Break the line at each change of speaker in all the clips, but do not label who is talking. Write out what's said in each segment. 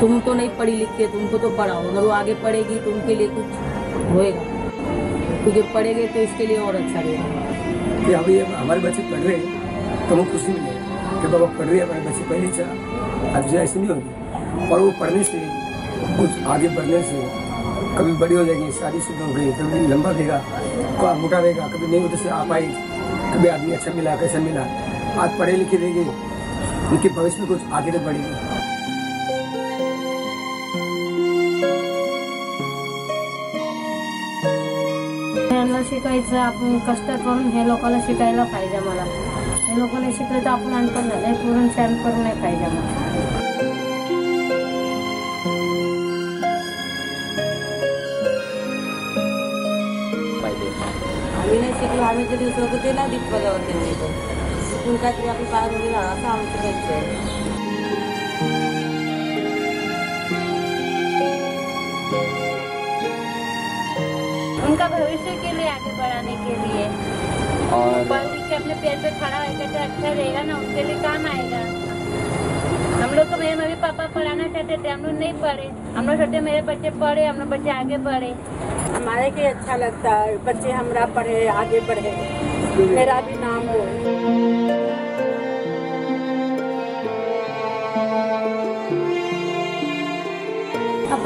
तुम तो नहीं पढ़ी लिखी तुमको तो पढ़ाओ। अगर वो आगे पढ़ेगी तो उनके लिए कुछ होएगा। क्योंकि पढ़ेंगे तो इसके लिए और अच्छा रहेगा।
कि अभी हमारे बच्चे पढ़ रहे हैं तो हमें खुशी मिलेगी कि बाबा पढ़ रहे हमारे बच्चे पहले चला अब जो ऐसे नहीं होगी। और वो पढ़ने से, कुछ आगे बढ़ने से कभी बड़ी हो जाएगी, शादी शुद्ध हो गई, कभी लंबा देगा कभी मोटा रहेगा, कभी नहीं उधर से आ पाई कभी आदमी अच्छा मिला, कैसा मिला। आज पढ़े लिखे रहेंगे, उनके भविष्य में कुछ आगे तक बढ़ेगी।
त्यांना शिकायचं आपण कष्ट करून हे लोकांना शिकायला पाहिजे मला हे लोकांना शिकलं तर आपण अनपण झालं पूर्ण शहाणपण नाही पाहिजे मला
पाहिजे
आम्ही नाही शिकलो आम्ही जे दिवस होतो ते नाही दिखवल्यावर होते. तो शिकून काहीतरी आपण पाय उडी असं आमचं त्यांचं आहे.
भविष्य के लिए आगे बढ़ाने के लिए।
और
के अपने पैर पे खड़ा होगा तो अच्छा रहेगा ना उनके लिए काम आएगा। हम लोग तो मेरे मम्मी पापा पढ़ाना चाहते थे हम लोग नहीं पढ़े। हम लोग सोचते मेरे बच्चे पढ़े हम लोग बच्चे आगे बढ़े।
हमारे के अच्छा लगता है बच्चे हमारा पढ़े आगे बढ़े। मेरा भी नाम हो।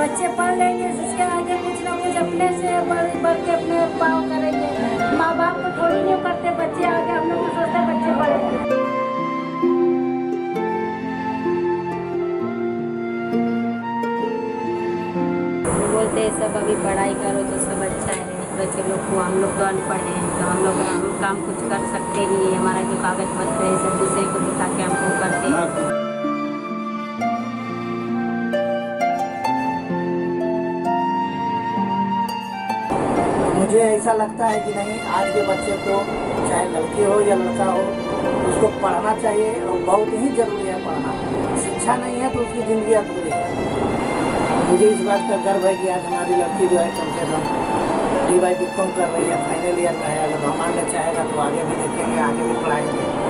बच्चे पढ़ लेंगे उसके आगे कुछ ना कुछ अपने से बढ़ बढ़ के अपने पाव करेंगे। माँ बाप को थोड़ी नहीं करते बच्चे आगे हम लोग तो सोचते बच्चे पढ़े बोलते हैं सब अभी पढ़ाई करो तो सब अच्छा है। बच्चे लोग को हम लोग तो अनपढ़ हैं तो हम लोग हम काम कुछ कर सकते नहीं है। हमारा जो कागज़ पत्र है सब दूसरे को दिखा के हमको करते हैं।
मुझे ऐसा लगता है कि नहीं, आज के बच्चे को चाहे लड़की हो या लड़का हो, उसको पढ़ना चाहिए और बहुत ही ज़रूरी है पढ़ना। शिक्षा नहीं है तो उसकी ज़िंदगी अधूरी है। मुझे इस बात का गर्व है कि आज हमारी लड़की जो है कम से कम डी वाई बी कॉम कर रही है, फाइनल ईयर में है। अगर भगवान ने चाहेगा तो आगे भी देखेंगे, आगे भी पढ़ाएँगे।